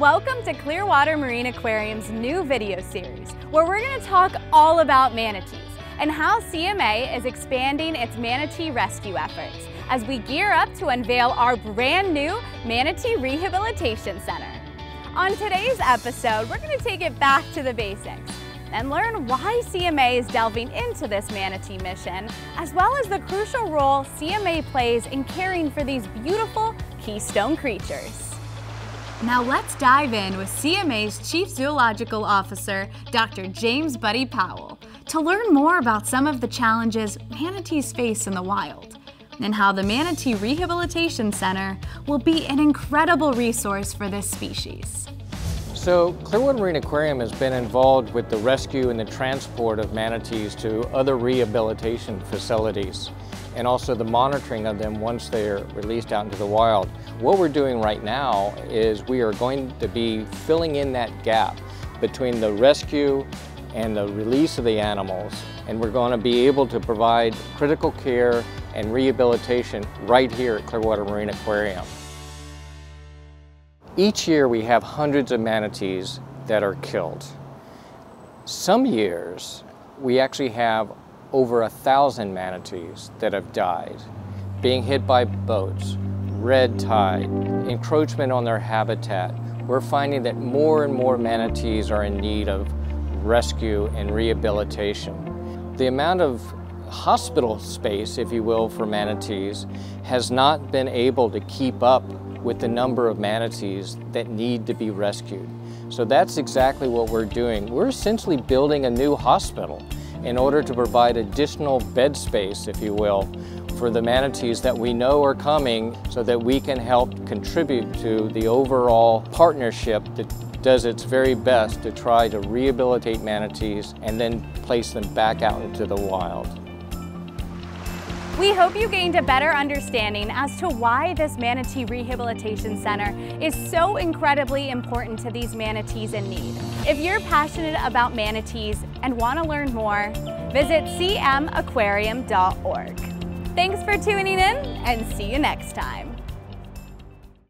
Welcome to Clearwater Marine Aquarium's new video series, where we're going to talk all about manatees and how CMA is expanding its manatee rescue efforts as we gear up to unveil our brand new Manatee Rehabilitation Center. On today's episode, we're going to take it back to the basics and learn why CMA is delving into this manatee mission, as well as the crucial role CMA plays in caring for these beautiful keystone creatures. Now let's dive in with CMA's Chief Zoological Officer, Dr. James Buddy Powell, to learn more about some of the challenges manatees face in the wild and how the Manatee Rehabilitation Center will be an incredible resource for this species. So Clearwater Marine Aquarium has been involved with the rescue and the transport of manatees to other rehabilitation facilities and also the monitoring of them once they're released out into the wild. What we're doing right now is we are going to be filling in that gap between the rescue and the release of the animals and we're going to be able to provide critical care and rehabilitation right here at Clearwater Marine Aquarium. Each year we have hundreds of manatees that are killed. Some years we actually have over a thousand manatees that have died, being hit by boats, red tide, encroachment on their habitat. We're finding that more and more manatees are in need of rescue and rehabilitation. The amount of hospital space, if you will, for manatees has not been able to keep up with the number of manatees that need to be rescued. So that's exactly what we're doing. We're essentially building a new hospital in order to provide additional bed space, if you will, for the manatees that we know are coming so that we can help contribute to the overall partnership that does its very best to try to rehabilitate manatees and then place them back out into the wild. We hope you gained a better understanding as to why this Manatee Rehabilitation Center is so incredibly important to these manatees in need. If you're passionate about manatees and want to learn more, visit cmaquarium.org. Thanks for tuning in and see you next time.